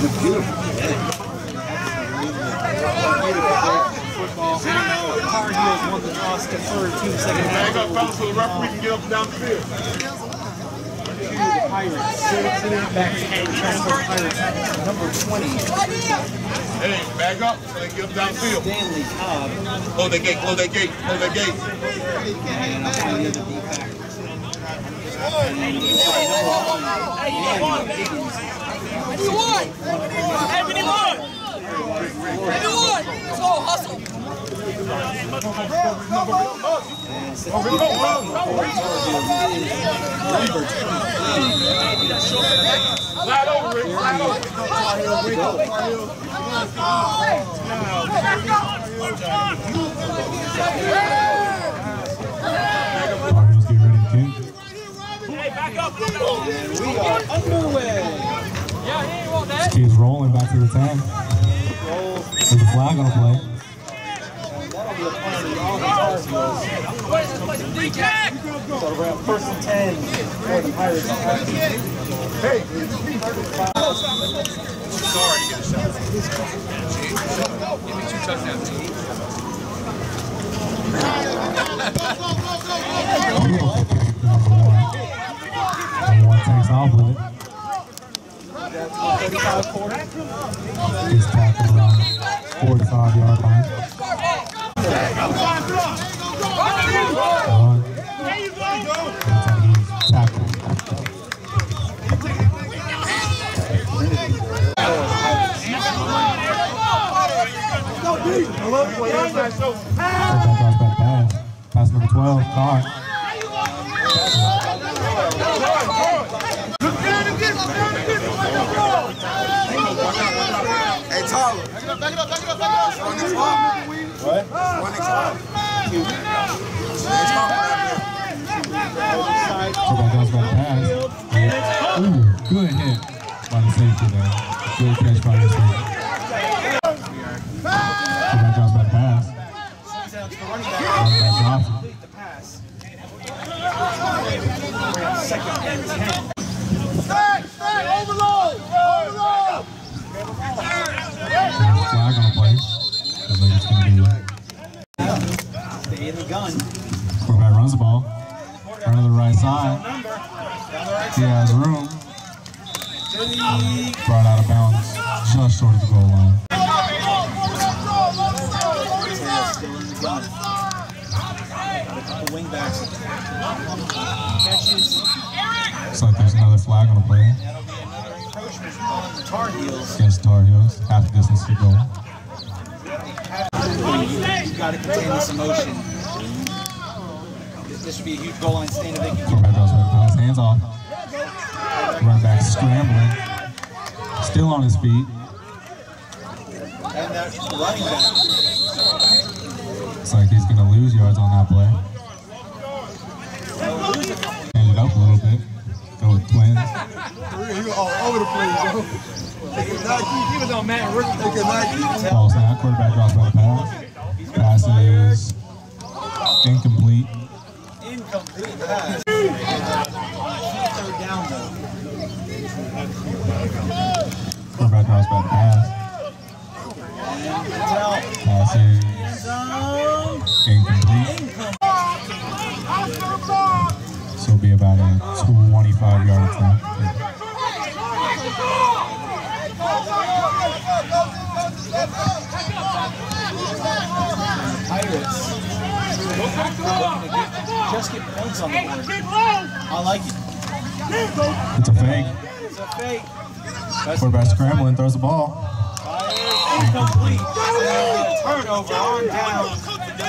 Tar Heels won the to. Back up, referee can get the. Back. Number 20, Hey, back up they get up down the field. Stanley Cobb. Close that gate, close that gate, close that gate. And I'll the other. Everyone! Everyone! Everyone! Let's go, hustle! Slide over, Rick, slide over. Tar Heels get ready to kick. We are underway. This kid's rolling back to the 10. There's a flag on the play. That'll be a penalty on the Tar Heels. So we're at first and 10 for the Pirates. Number one takes off with it. 35 quarter. Gets 45 yard line. Run. Anytime he's tackled. Quarterback drives back pass. Number 12, Tar. Distance to goal. You've got to contain this emotion. This, this would be a huge goal line stand if they can get Quarterback goes pass. Hands off. Run back scrambling. Still on his feet. and uh, that running back. Looks like he's going to lose yards on that play. Hand it up a little bit. Go with twins. He all over the place, bro. He was Matt Rick. Take a Nike. Ball snap. Quarterback drops back pass. Pass is incomplete. Incomplete pass. Third down though. Quarterback drops back pass. Pass is incomplete. So it'll be about a 25 yard attempt. Pirates. Looking to get, just get points on the board. I like it. It's a fake. It's a fake. Quarterback scrambling, throws the ball. Incomplete. Turnover on down.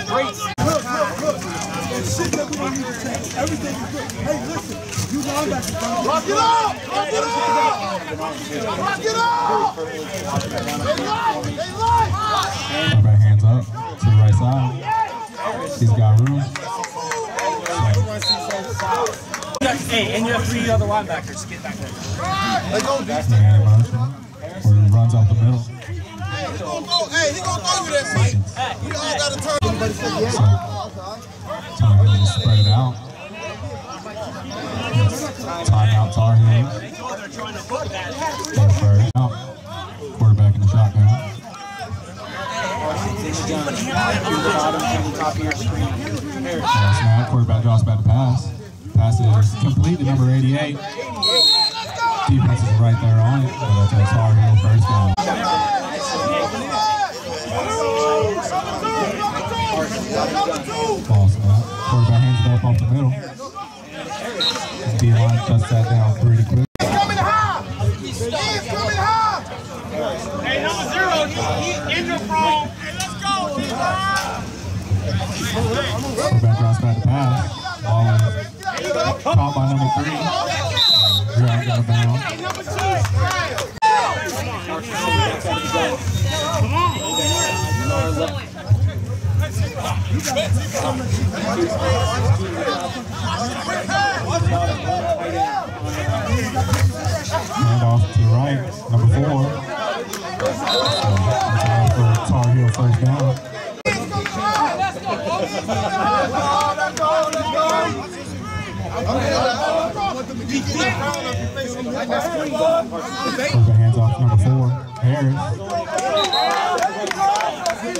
Great. Shit that we don't need to change. Everything is good. Hey, listen. You linebackers. Rock it up! Rock it up! Rock it up! They lie! They lie! Quarterback hands up to the right side. He's got room. Hey, and you have three other linebackers. Get back there. They go deep. Man in motion. Or he runs up the middle. He gonna go. Hey, he gonna go with that seat. We all gotta turn and spread it out. Time out Tar Heels. Third out. Quarterback in the shotgun. Yes, now quarterback draws about to pass. Pass is complete to number 88. Defense is right there on it. So that's Tar Heel first down. False. Quarterback hands it up off the middle. D-line shuts that down pretty quick. He's coming high! He's coming high! Hey, number zero, he, he injury prone. Hey, let's go, Quarterback drops back to pass. Ball is caught by number three. Hand off to the right, number four. For Tar Heel first down. Hands off number four, Harris. Quarterback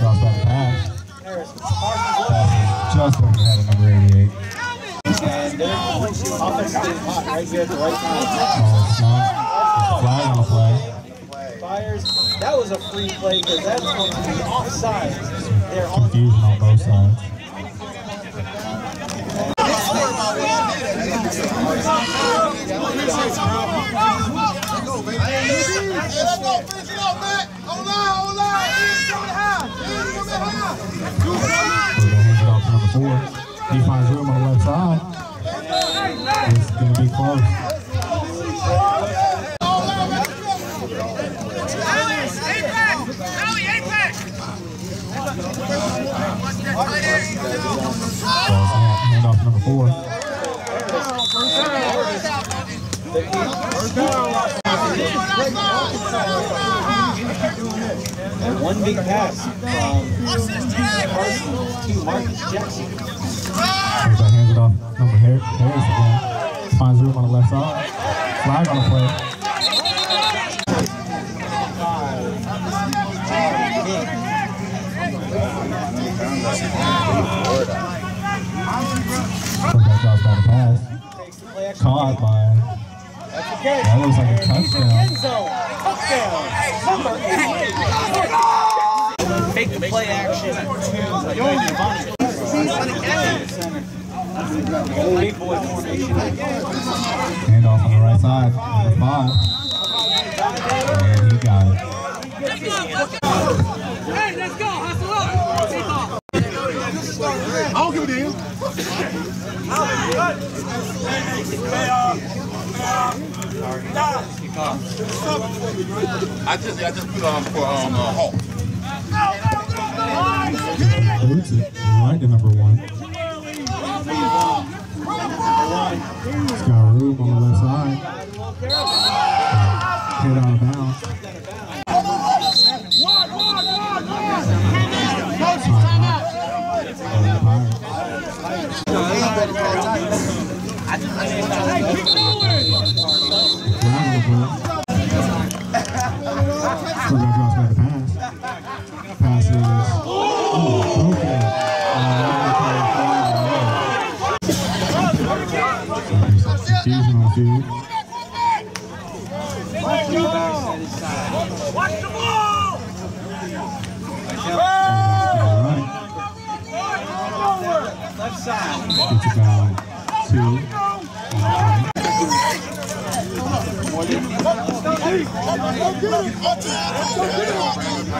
drops back to pass. Pass is just over the head of number 88. And is hot right here at the right time. Oh, play. Fires. That was a free play because that's going to be offside. They're on Confusion on both sides. He finds room on the left side. It's going to be close. Ball snap, hand off to number four. And one big pass from to Marcus Jackson. Hands it off number Har- Harris again. Finds room on the left side. Flag on the play. Caught by. That's a catch. That looks like a End touchdown. zone. Touchdown. Number 88. Take the play action to Yogi Devontae. Big boy formation. Hand off on the right side. Number five. And he got it. Hey, let's go, hustle up. Take off. I don't give a damn. Uh, I just, I just put on for um, uh, Hulk. Boots right to number one. He's got room on the left side. Hit out of bounds. Quarterback It's about two.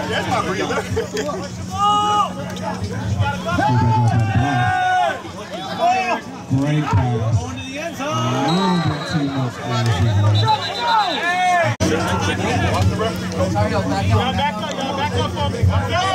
That's my breather. Great pass. A little bit too much the Back up. Back up back pass.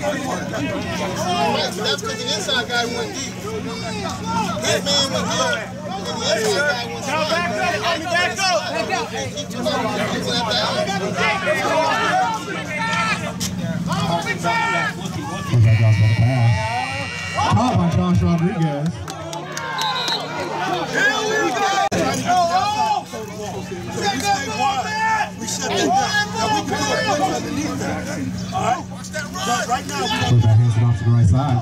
That's because the inside guy went deep. His man went deep. And the inside guy went Now back up, Army, back up. He took off. He went down. Quarterback drops on the pass. Caught by Josh Rodriguez. We shut that down. Now we can do a punch underneath that. All right? But right now, we Quarterback hands it off to the right side.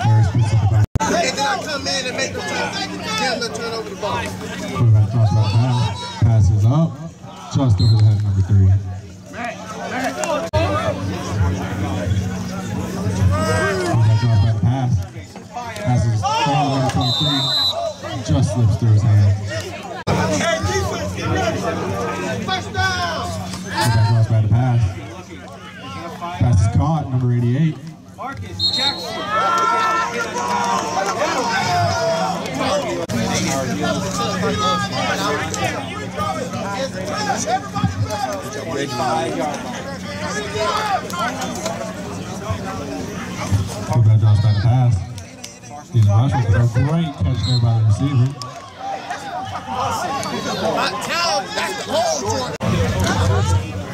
Harris picks up the back. They not come in and make the turn. Can't let turn over the ball. Quarterback drops back pass. Passes up. Just over the head number three. Quarterback drops back pass. Passes all the way to 23. Just slips through his hand. Number 88. Marcus Jackson. Yard line. Drops back to pass. Steven Rush with a great catch there by the receiver. That's the Jordan.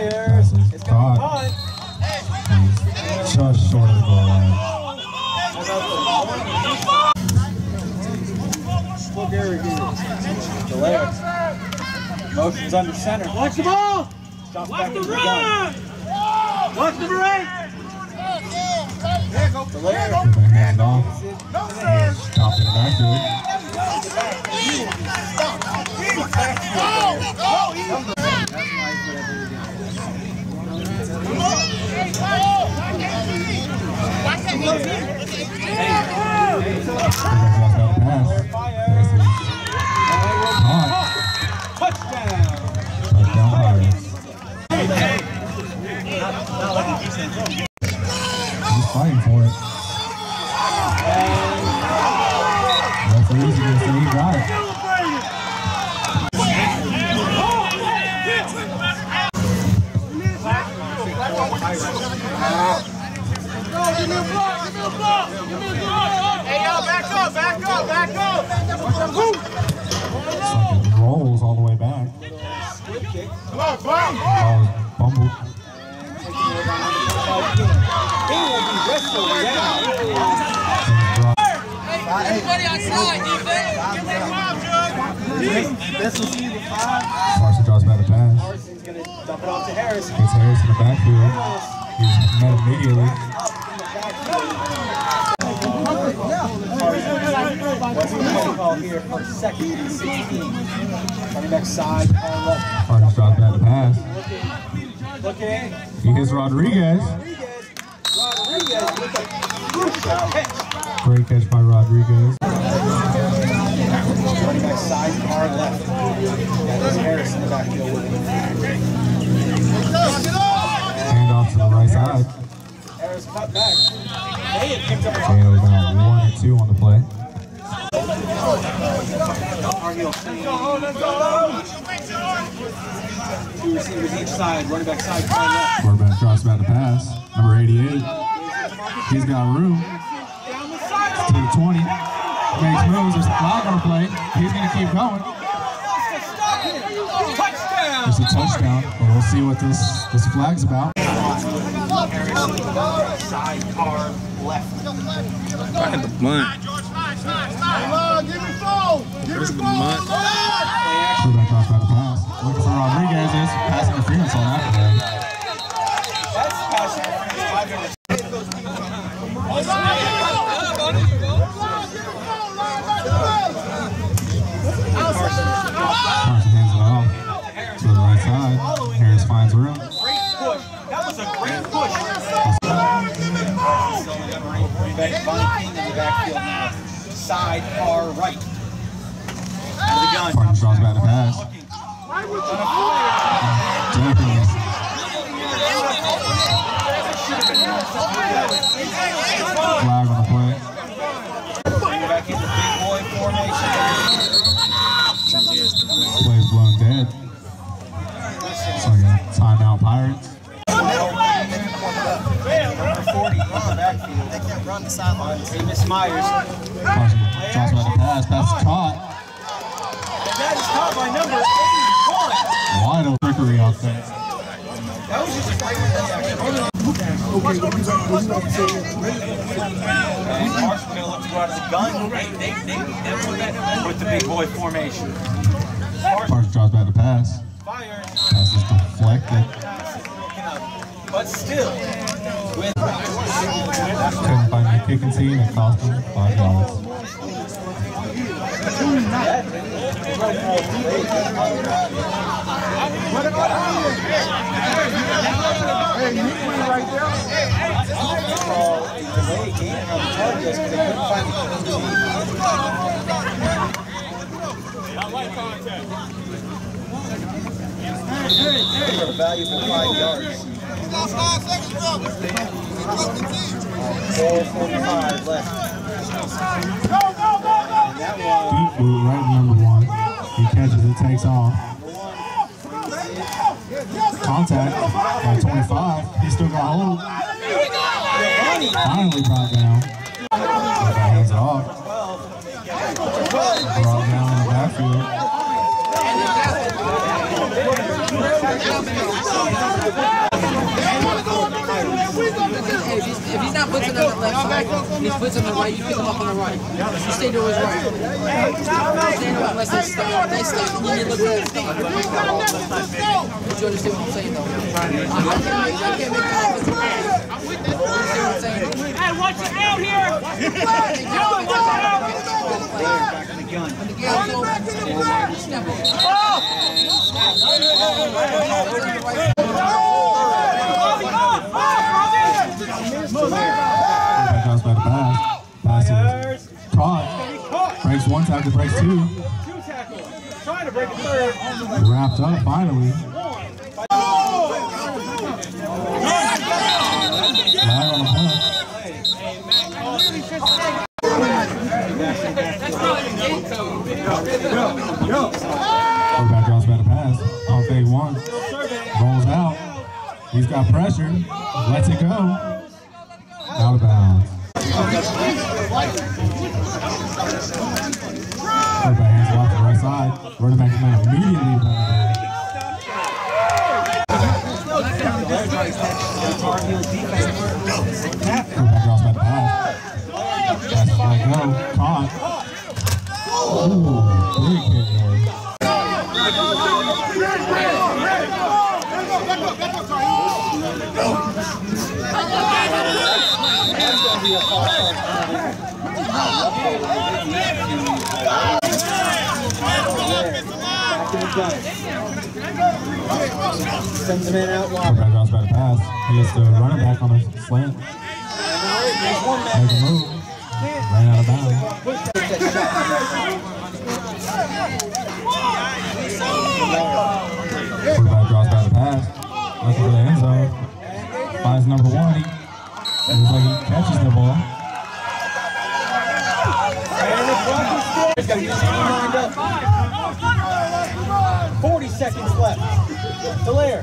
Back. Fires. It's going to caught. punt. Just short of the goal line. Look here again. Motion's under center. Watch the ball. Drops back into the gun. Watch the break. Delaire. Quarterback hands it off. He's chopped in the backfield. Quarterback drops back to pass. Pass is caught. Touchdown. Touchdown Second rolls all the way back. Come on, is fumbled. He will be wrestled down. Everybody outside, defense. This will the five. Carson draws back the pass. Carson's going to dump it off to Harris. Gets Harris in the backfield. He's met immediately. Call here for second and 16? Running back side, left. Draws back the pass. He hits Rodriguez. Rodriguez. With a crucial catch. Great catch by Rodriguez. Side, far left. That is Harris in the backfield with. Hand off to the right side. Harris cut back. Hey, it picked up a Two on the play. Quarterback drops back the pass. Number 88. He's got room. To the 20. Makes moves. There's a flag on the play. He's going to keep going. There's a touchdown, but we'll see what this this flag's about. Side, car, left. The blunt. Give me four. Give me four. Quarterback drops back the pass. Looking for Rodriguez. There's pass interference on that. That's passing five Side, far right. Out of the gun. Carson draws back the pass. Jenkins. Flag on the play. Bring it back into big boy formation. Play's blown dead. So again, timeout Pirates. Number 40 in the backfield. They can't run the sideline. Amos Myers. Pass. Pass is caught. That is caught by number 81. Wide open trickery out there. That was just a great reaction. And Marshall gonna look to go out of the gun with the big boy formation. Carson drops back the pass. Fires. Pass is deflected. But still, with Couldn't find the kicking team and cost him five dollars. call delay game on the Chargers because they couldn't find the kicking team. For a valuable five yards. Four forty-five left. And that one, Deep boot right number one. He catches it, takes off. Contact by 25. He still got hold. Finally brought down. Quarterback hands it off. Brought down in the backfield. Hey, if he's, if he's not puts it on the left side, he's puts it on the right, you pick him up on the right. You stay to his right. Stand up unless they stop. They stop, and then you look at the stop. But you understand what I'm saying, though? I, I can't make, I can't make the offensive play. You understand what I'm saying? Hey, watch it out here! Dylan, watch it out! back in the gun. When the game's over, you Quarterback drops by the pass. Pass is caught. Breaks one tackle, breaks two. Two tackles. Trying to break a third. Wrapped up finally. Flag on the play. Quarterback back the pass. On fake one. Rolls out. He's got pressure. Lets it go. Out of bounds. Quarterback hands off the right side. Running back out immediately. To the the man out wide. Quarterback drops back to pass. He gets the running back on a slant. Makes a move. Ran out of bounds. Quarterback drops back to pass. Looking for the end zone. Finds number one. Is still. He's got his team lined up. 40 seconds left. Delaire.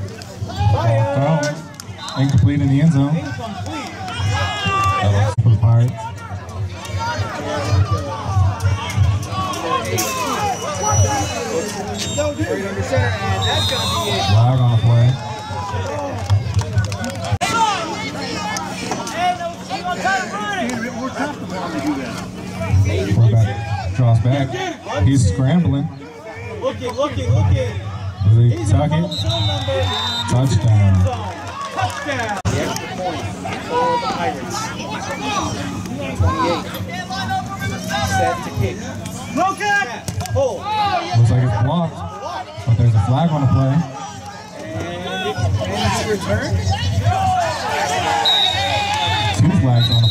Fire. Throw. Incomplete in the end zone. Incomplete. For the Pirates. Right under center, and that's going to be it. Flag on the play. Quarterback draws back. He's scrambling. Looking, looking, looking. Does he He's in tuck it? zone number. Touchdown. Touchdown. The extra point for the Pirates. 28. Set to kick. Look at Pull. Looks like it's blocked. But there's a flag on the play. And and it's returned. Two flags on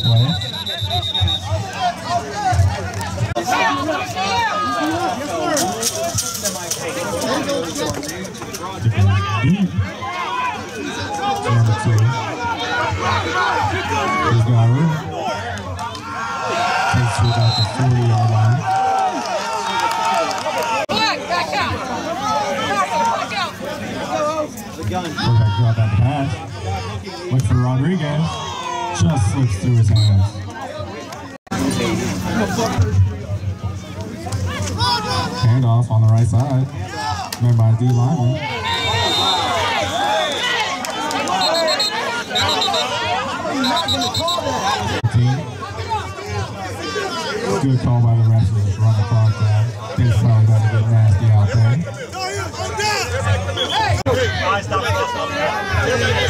For Rodriguez. Just slips through his hands. Handoff on the right side. Made by D lineman. Good call by the refs to just run the clock down. Things probably about to get nasty out there. Ball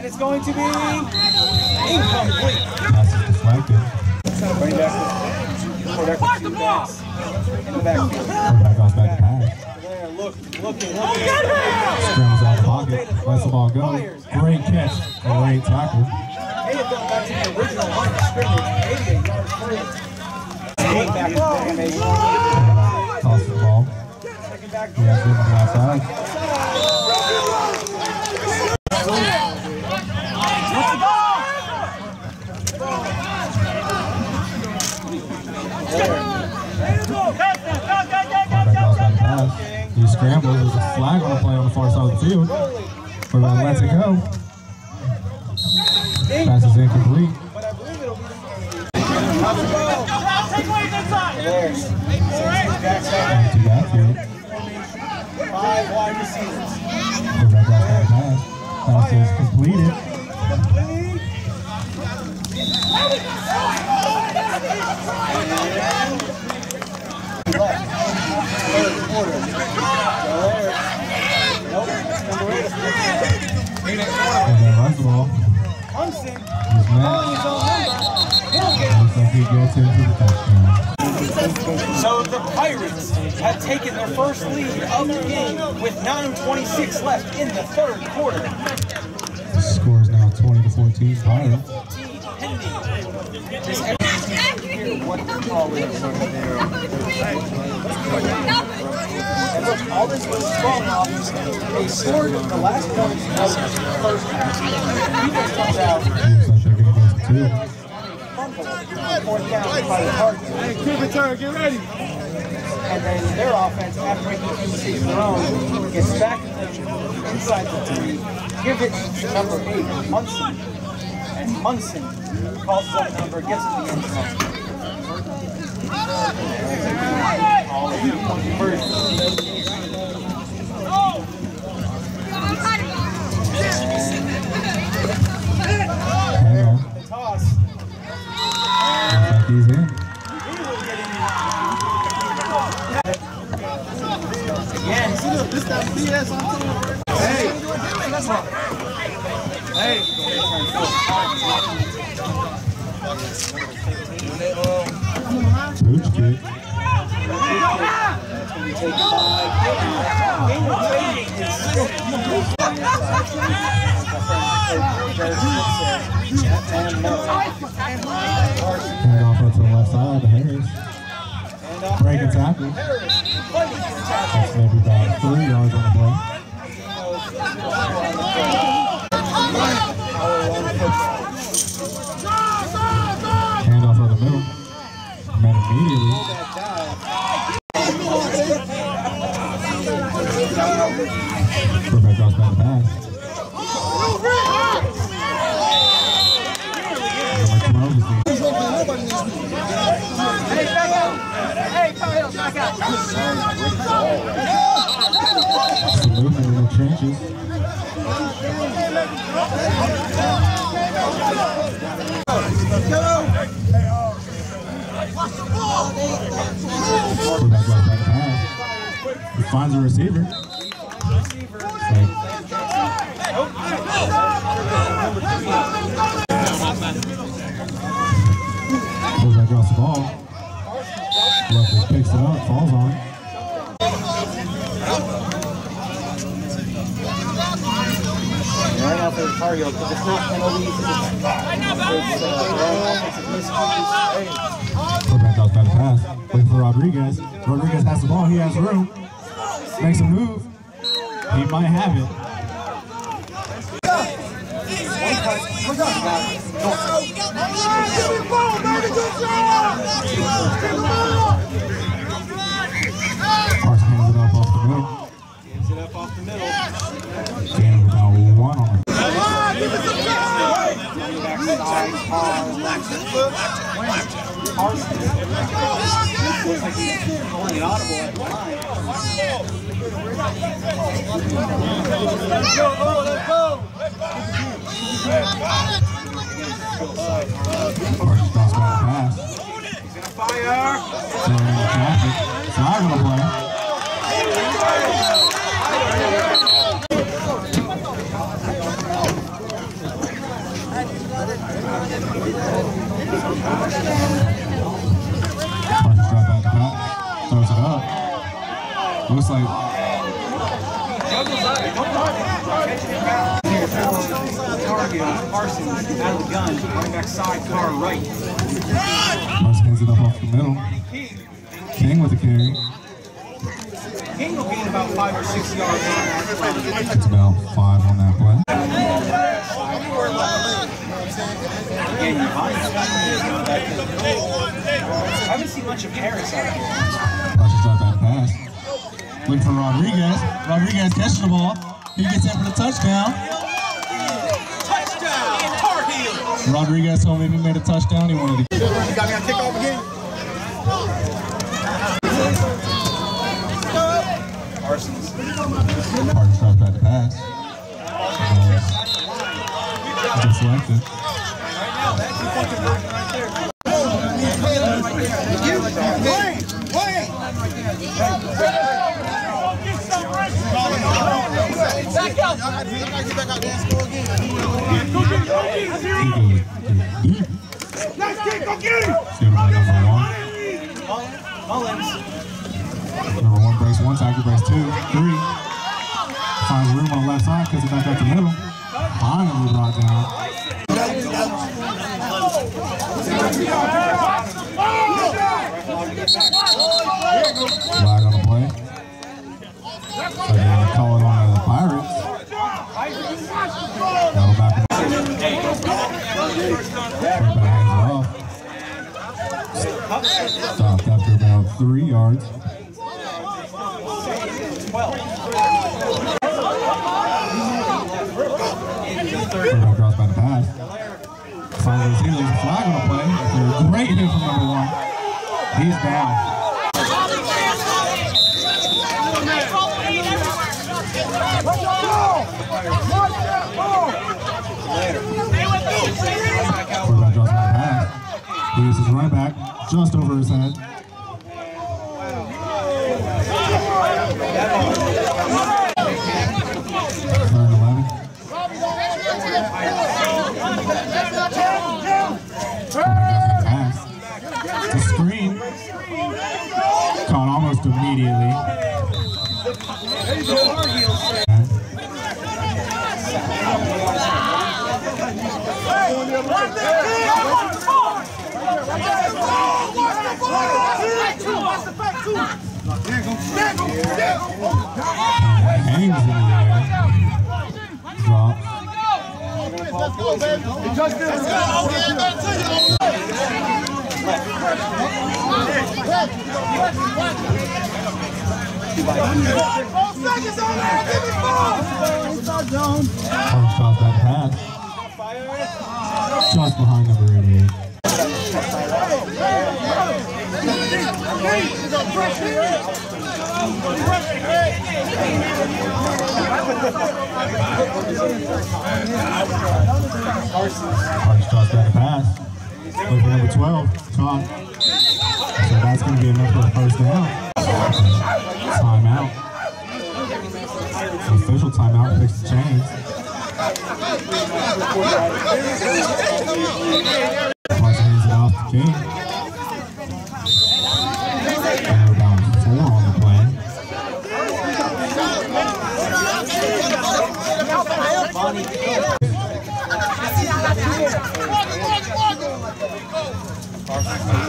And it's going to be incomplete. Pass is deflected. Running back. Quarterback with two. In the backfield. Quarterback goes back to pass. Player look, looking, looking. Scrambles out the pocket. Lets the ball go. Great catch. Great tackle. May have gone back to the original line of scrimmage. 88 yards free. Back. Toss the ball. Second back He has it on outside. Scrambles. There's a flag on the play on the far side of the field. Quarterback uh, lets it go. Pass is incomplete. But I believe it'll be the there. Six backside, To backfield. five wide receivers. Quarterback draws back pass. Pass is completed. So the Pirates have taken their first lead of the game with 9.26 left in the third quarter. The score is now 20 to 14. Pirates. 14 pending. This here what the call is over there. And look, all this was sprung off. They scored the last points of the first half. Defense comes out, fourth down by the. Hey, get ready. and then their offense, after making a few mistakes their own, gets back inside the three, give it to number eight, Munson. And Munson calls own number, gets it the end zone. All of point see the This that BS I'm about. Hey. Hey. Pooch kick. That's maybe about three yards on the play. Finds a receiver. Carson. Looks like he's calling an the pass. Fire! Play. Carson drops back the pass. Throws it up. Looks like Target, Carson, out of the gun, running back side, car right. Carson hands it up off the middle. King with the carry. King will gain about five or six yards on. It's about five on that play. Again, you find I haven't seen much of Harris out here. Carson drops back the pass. Looking for Rodriguez. Rodriguez catches the ball. He gets in for the touchdown. Touchdown, Tar Heels. Rodriguez told me if he made a touchdown, he wanted to You got me on kickoff again? Parsons. Hard shot by the pass. Uh, just like it! Number one breaks one breaks two, three. Finds room on the left side, cuts it back up the middle. Finally brought down. Flag on the play. So they're gonna call it on the Pirates. That'll back. Stopped after about three yards. Down. Hangs in there. Drops. Let's go, baby. Let's go. Okay, back to you. Four seconds on there. Give me four. First down. Just behind number 88. Hard stop that pass. Look number 12. Caught. So that's going to be enough for the first down. Timeout. Official timeout picks the chains.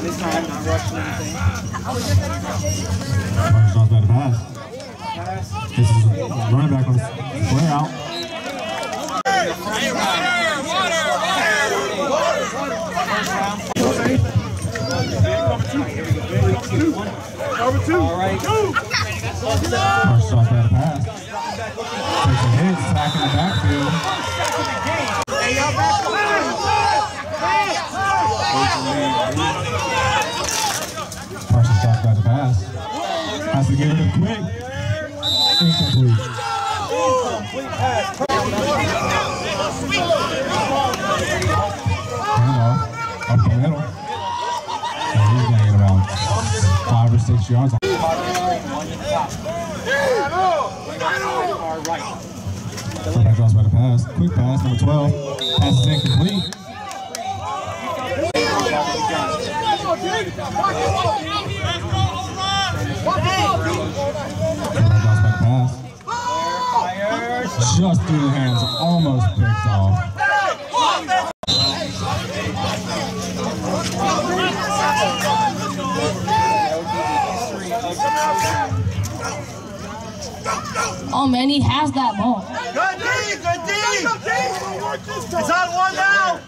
This time, not is running back on flare out. Hey, water, water, water. Number two. All right. First off that pass. Jason Hayes attacking the backfield. Hey, y'all off that pass. Has to get it quick. Or six yards. Quarterback draws by the pass. Quick pass, number 12. Pass is incomplete. Just through the hands, almost picked off. Oh man, he has that ball. Good D, good D! It's on one now!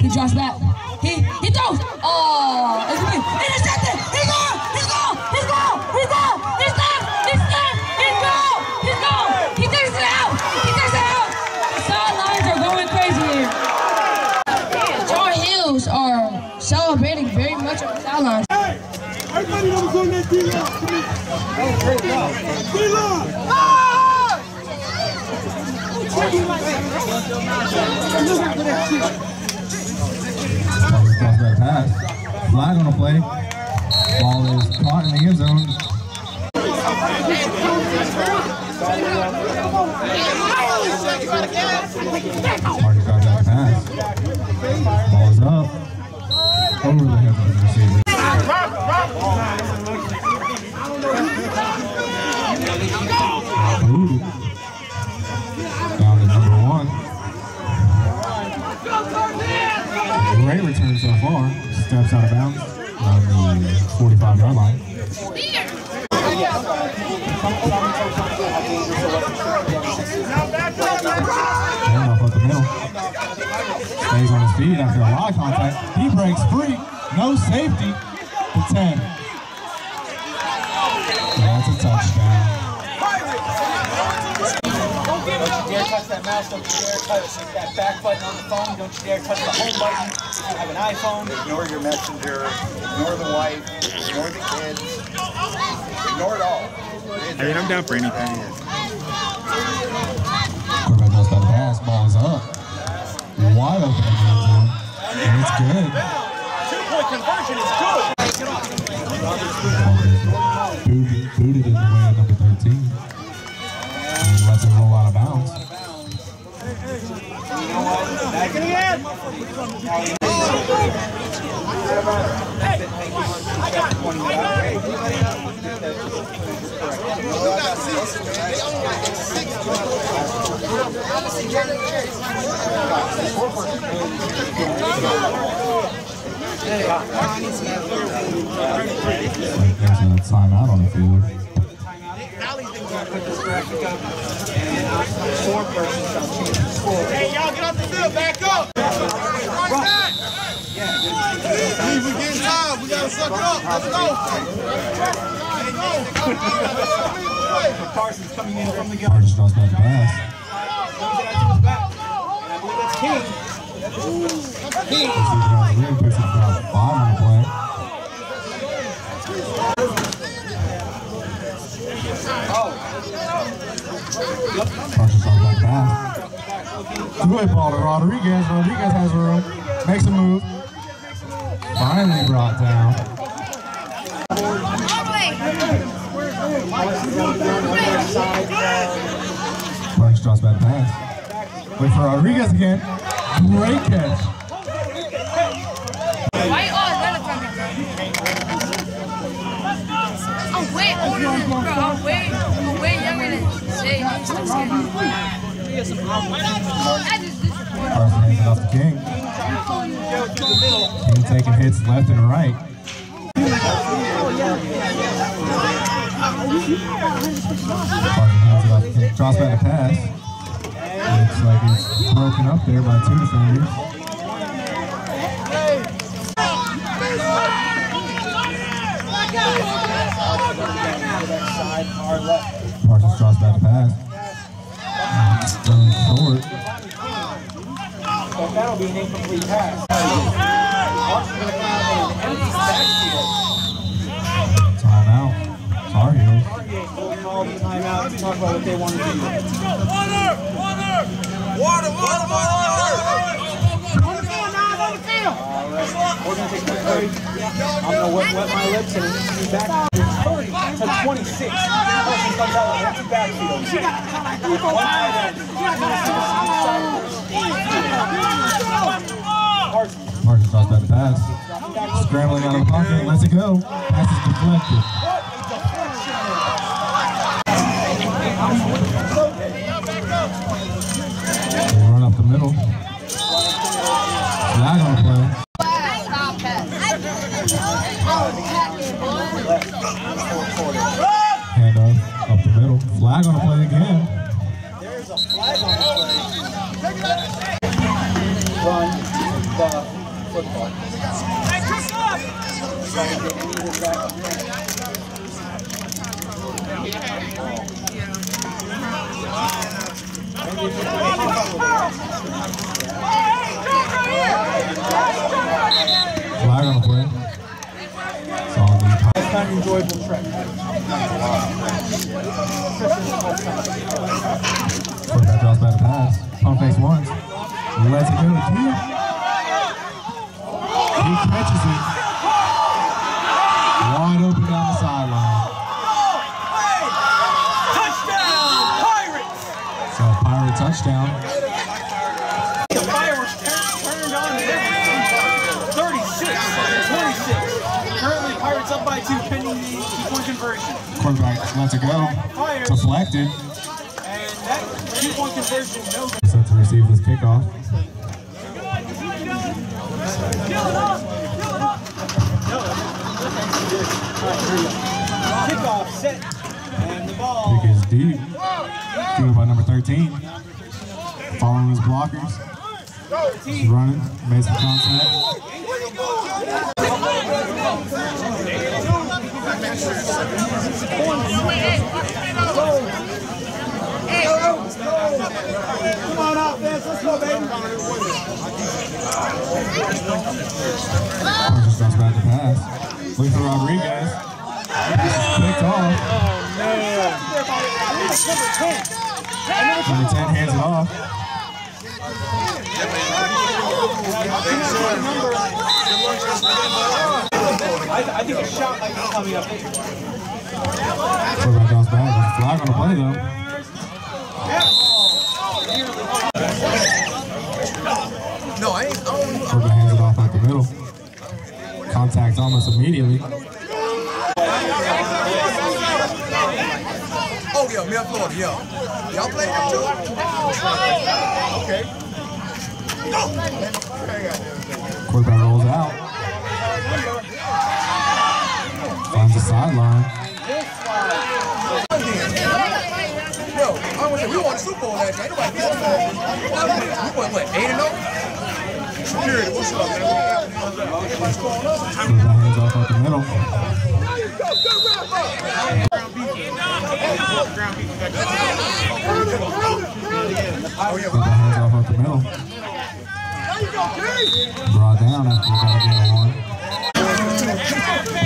He drops back. He he throws. Oh, That pass. Flag on the play. Ball is caught in the end zone. Chargers Steps out of bounds on the 45 yard line. Handoff up the middle. Stays on his feet after a lot of contact. He breaks free. No safety. The 10. That's a touchdown. Don't you dare touch that mouse. Don't you dare touch that back button on the phone. Don't you dare touch the home button. If you have an iPhone. Ignore your messenger. Ignore the wife. Ignore the kids. Ignore it all. I mean, I'm down for anything. Quarterback goes by the pass. Ball is up. Wide open in the end zone. And it's good. Two-point conversion is good. Booted, booted in the way of number 13. And he lets it roll out of bounds. Back in the end. Timeout on. Four. Hey, y'all get off the field. Back up. Hey, we getting tired. We gotta suck it up. Let's go. Let's go. Carson's coming in from the gun. Chargers draws back the pass. And I believe that's King. King. Receiver on the rim, picks up about five on the play. Chargers draws back the pass. Two-way ball to Rodriguez. Rodriguez has room. Makes a move. Finally brought down. Chargers draws back pass. Wait for Rodriguez again. Great catch. I'm way older than bro. I'm way, way younger than Shay. I just Carson hands it off to King. King taking hits left and right. Hands it to back pass. Looks like it's broken up there by two defenders. Parsons draws back a pass. Thrown short. That'll be an incomplete pass. Timeout. We'll call the timeout talk about what they want to do. Water, water, water, a quick break. I'm going to wet, my lips and be back. 30 to 26. Carson comes out with an empty backfield. With one tight end. Carson. Pass. Scrambling out of pocket. Lets it go. Pass is deflected. Run up the middle. Flag on the play. It's on the not an enjoyable trip. Quarterback draws back to pass. Pump fakes once. Lets go. It go. Deflected. And that two-point conversion, no Set to receive this kickoff. kickoff set. And the ball. Kick is deep. Good by number 13. Following his blockers. He's running. Made some contact. Come on. Let's go, baby. Back to pass. Looking for Rodriguez. Picked off. Number 10 hands it off. I, I think a shot might be coming up. Quarterback drops back. There's a flag on the play though. No, I ain't. I don't Quarterback hands it off at the middle. Contact almost immediately. Oh, yeah, Middle Florida, yeah. Y'all play them too? Okay. Quarterback rolls out. Finds the sideline. Yo, I was we won the Super Bowl last. Ain't nobody. We won what, 8 and 0? Security, what's up, man? Quarterback hands off at the middle. Quarterback hands off the middle. Brought down after we got a game on.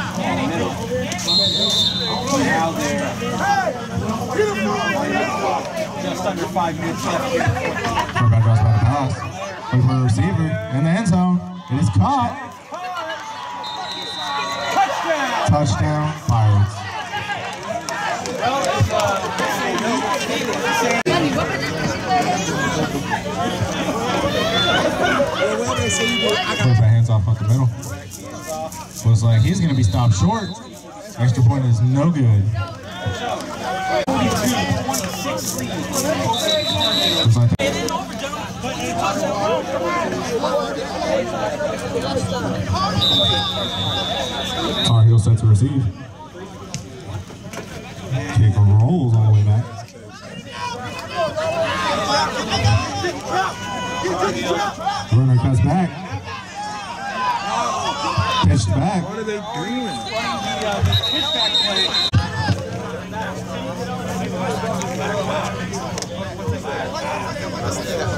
the Pirates. Now they're just under five minutes left here. Quarterback drops back to pass. Looking for the receiver in the end zone. It is caught. Touchdown! Touchdown, Pirates. Quarterback off at the middle. Looks like he's going to be stopped short. Extra point is no good. Tar Heel set to receive. Kick rolls all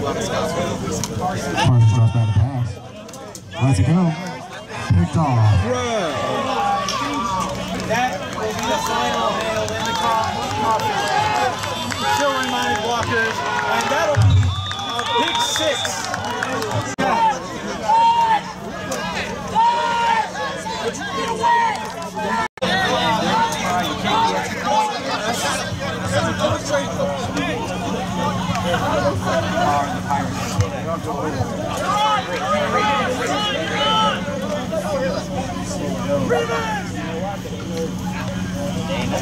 Drops back to pass. Lets go. Picked off.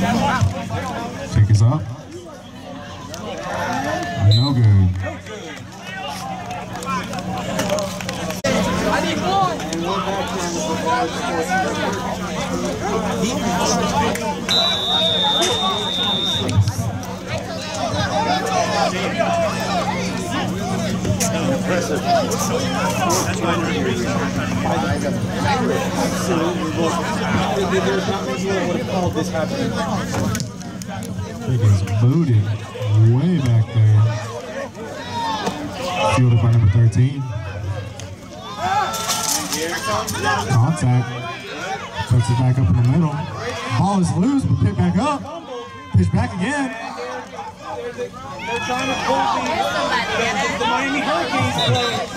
Pick is up. No good. That's why Well, there's not many people that would have called this happening. It is booted way back there. Fielded by number 13. Contact. Puts it back up in the middle. Ball is loose, but pick back up. Pitch back again. They're trying to pull the, the Miami Hurricanes play.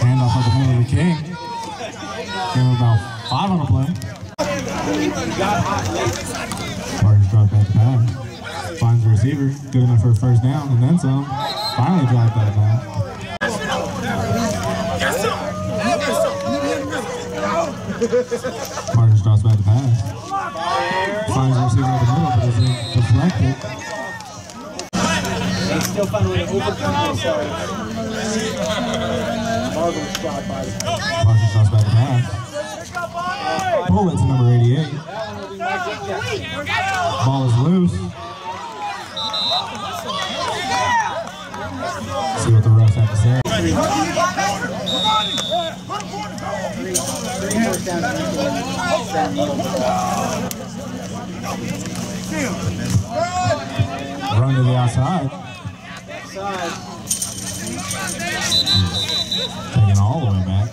Handoff up the middle of the king. Give him about five on the play. Parker's dropped back to pass. Finds the receiver. Good enough for a first down and then some. Finally dropped that pass. Parker's Finds the receiver in the middle, but. They still find a way to overcome themselves. Job by. Parker drops back to pass. To number 88. Ball is loose. See what the refs have to say. Run to the outside. side. Taking all the way back.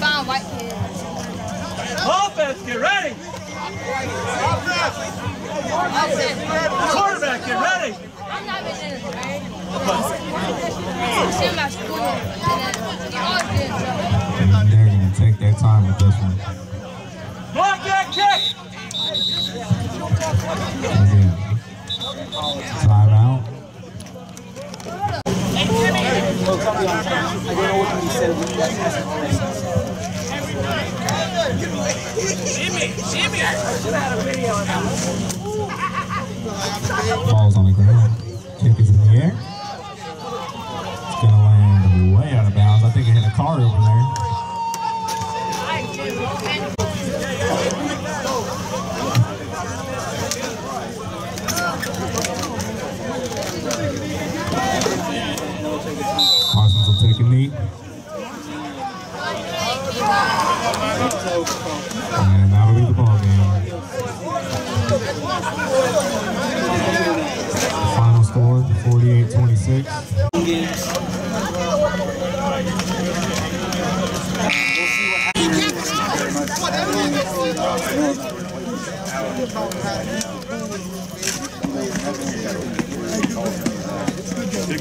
Fine, white kid. Offense, get ready. Offense. Quarterback, get ready. I'm not even in the grade. It's in my school. And then, you always get in trouble. And they're going to take their time with this one. Block that kick. Again. Timeout. Folks, I'll be honest, I don't know what he said. but That Ball's on the ground. Kick is in the air. It's going to land way out of bounds. I think it hit a car over there.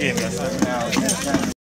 Game, guys.